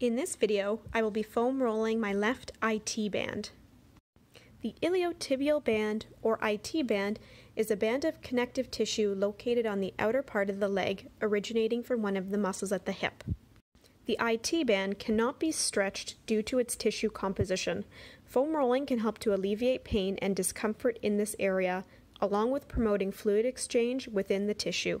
In this video, I will be foam rolling my left IT band. The iliotibial band, or IT band, is a band of connective tissue located on the outer part of the leg, originating from one of the muscles at the hip. The IT band cannot be stretched due to its tissue composition. Foam rolling can help to alleviate pain and discomfort in this area, along with promoting fluid exchange within the tissue.